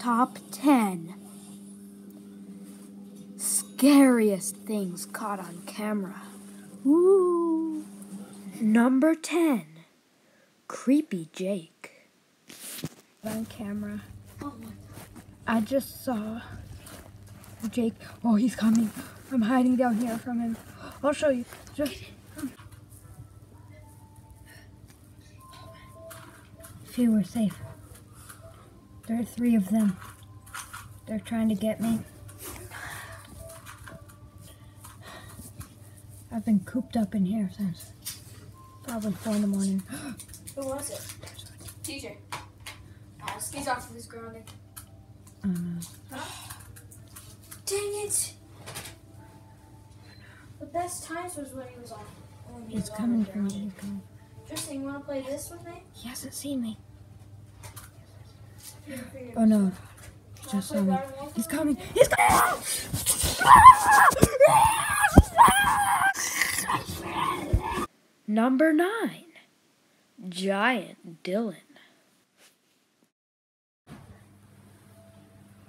Top 10 Scariest things caught on camera. Woo! Number 10 Creepy Jake. On camera. Oh, I just saw Jake. Oh, he's coming. I'm hiding down here from him. I'll show you. Just. Feel we're safe. There are three of them. They're trying to get me. I've been cooped up in here since probably four in the morning. Who was it? TJ. Oh, skis off of his grounding. Um, Dang it! The best times was when he was on. When he he's was coming on for me. grounding. He's coming. Tristan, you want to play this with me? He hasn't seen me. Here, here. Oh no. Wanna Just play saw me. He's coming. He's coming. Number nine. Giant Dylan.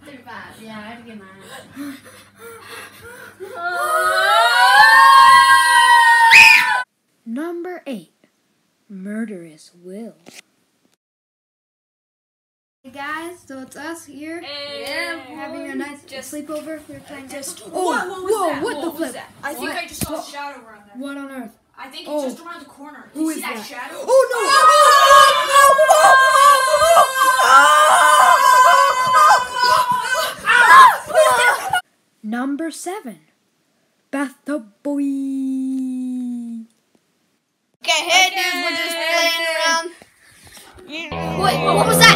35. Yeah, I have to get mine. Number eight. Murderous Will. Hey guys, so it's us here. Yeah, having a nice sleepover. We're playing Just. Oh, what, what was whoa, that? what the was flip? that? I think What? I just saw a shadow around there. What on earth? I think Oh. it's just around the corner. Who you see is that, that? shadow? Oh, Number seven. bathtub Boy. Okay, hey dudes, we're just playing around. Wait, what was that?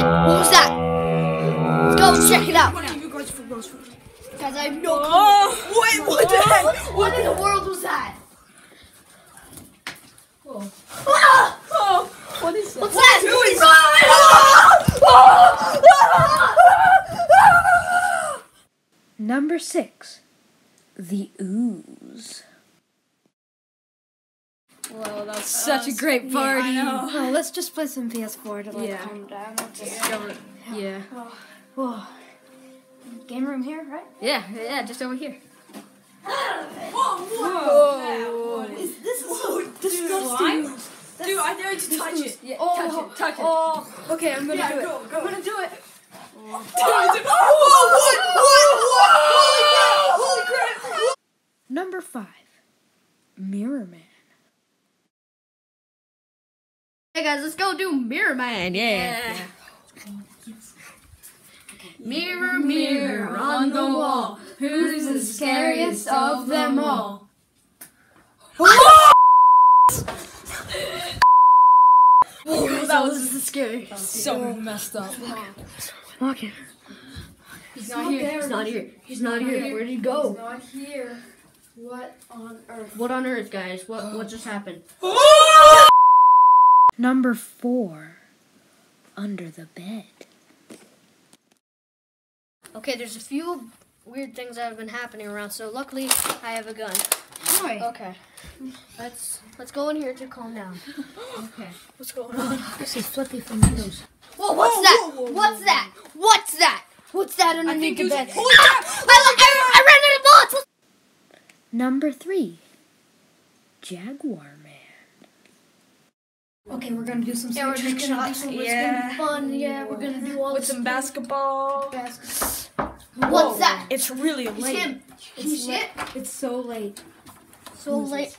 Wait, what the heck? What in the world was that? Ah! What is that? What's that? Ah! Number six. The Ooze. Whoa, that's was such a great party. know. Oh, let's just play some PS4 to like Yeah. calm down. Yeah. Oh. Whoa. Game room here, right? Yeah, yeah, just over here. Whoa. Is this is so disgusting? Dude, I dare you to touch it. Yeah, Oh, touch it, touch it. Oh, okay, I'm gonna Yeah, do it. go, go. I'm gonna do it. Oh, Whoa, what? What? What? Holy crap! Holy crap! Number five. Mirror Man. Hey guys, let's go do Mirror Man. Yeah. Mirror, mirror on the wall, who's the scariest of them all? Oh, that was scary. So messed up. Okay. He's not here. He's not here. He's not here. Where did he go? Not here. What on earth? What on earth, guys? What what just happened? Number four. Under the bed. Okay, there's a few weird things that have been happening around. So luckily, I have a gun. Boy. Okay. Let's let's go in here to calm down. Okay. What's going on? This is Flippy Flamingos. Whoa, what's Whoa, that? whoa, whoa, what's that? What's that? What's that underneath the bed? Holy crap! I, I, I ran out of bullets. Number three. Jaguar Man. Okay, we're gonna do some Yeah, we're just gonna do shots. some- It's yeah. gonna be fun. Yeah, we're gonna do all With this some basketball. What's that? It's really It's late. him. Can you see it? It's so late. So late.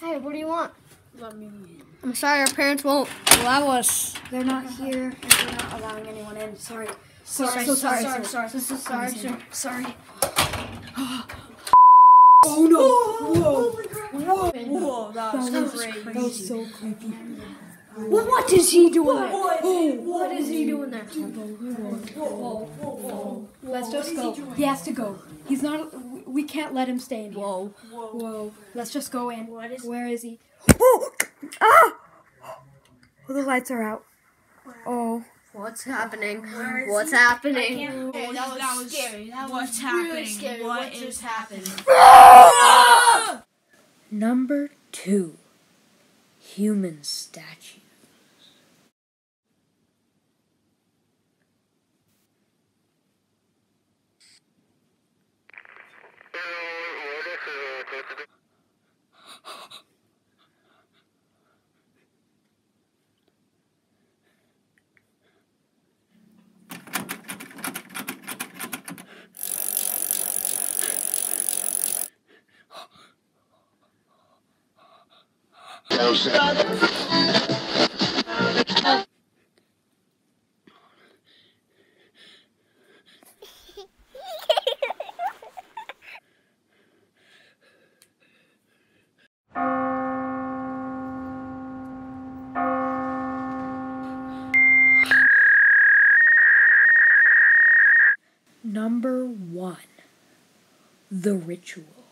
Hey, what do you want? Let me. in. I'm sorry, our parents won't allow us. They're not here and they're not allowing anyone in. Sorry. Sorry, so sorry, sorry, sorry, so- sorry, sorry, sorry, sorry. Oh no! Oh, whoa! Whoa, whoa, that was, That was crazy. That was so creepy. What, what is he doing there? What is he doing there? Let's just go. He has to go. He's not. We can't let him stay in here. Whoa. Whoa. Whoa. Let's just go in. What is- Where is he? Oh! Ah! Oh, the lights are out. Oh. What's happening? What's happening? Oh, that was, scary. That What's happening? scary. What What is just happening? Number two. Human statue. Close the ritual.